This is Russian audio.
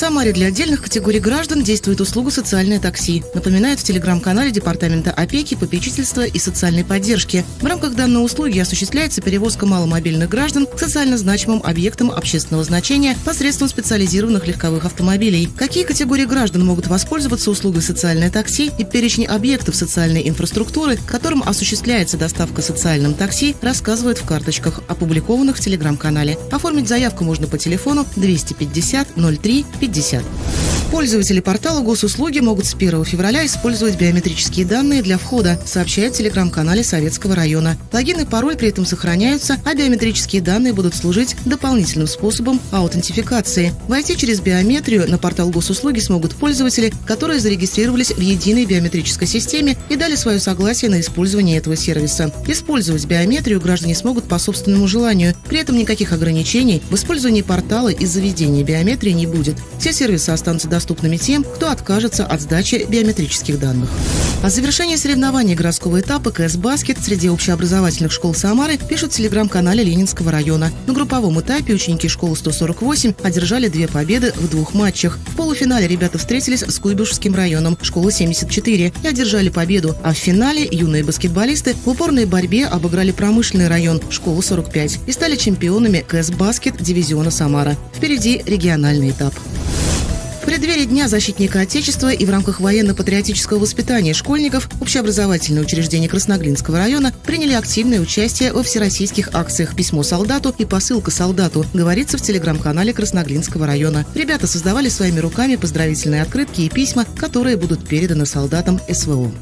Самаре для отдельных категорий граждан действует услуга «Социальное такси». Напоминает в телеграм-канале Департамента опеки, попечительства и социальной поддержки. В рамках данной услуги осуществляется перевозка маломобильных граждан к социально значимым объектам общественного значения посредством специализированных легковых автомобилей. Какие категории граждан могут воспользоваться услугой «Социальное такси» и перечень объектов социальной инфраструктуры, которым осуществляется доставка социальным такси, рассказывают в карточках, опубликованных в телеграм-канале. Оформить заявку можно по телефону 250 03 50. 50. Пользователи портала госуслуги могут с 1 февраля использовать биометрические данные для входа, сообщает в телеграм-канале Советского района. Логин и пароль при этом сохраняются, а биометрические данные будут служить дополнительным способом аутентификации. Войти через биометрию на портал госуслуги смогут пользователи, которые зарегистрировались в единой биометрической системе и дали свое согласие на использование этого сервиса. Использовать биометрию граждане смогут по собственному желанию. При этом никаких ограничений в использовании портала из заведения биометрии не будет. Все сервисы останутся доступны доступными тем, кто откажется от сдачи биометрических данных. О завершении соревнований городского этапа КС «Баскет» среди общеобразовательных школ Самары пишут в телеграм-канале Ленинского района. На групповом этапе ученики школы 148 одержали две победы в двух матчах. В полуфинале ребята встретились с Куйбышевским районом, школа 74, и одержали победу, а в финале юные баскетболисты в упорной борьбе обыграли промышленный район, школу 45, и стали чемпионами КС «Баскет» дивизиона Самара. Впереди региональный этап. Преддверии Дня защитника Отечества и в рамках военно-патриотического воспитания школьников общеобразовательные учреждения Красноглинского района приняли активное участие во всероссийских акциях «Письмо солдату» и «Посылка солдату», говорится в телеграм-канале Красноглинского района. Ребята создавали своими руками поздравительные открытки и письма, которые будут переданы солдатам СВО.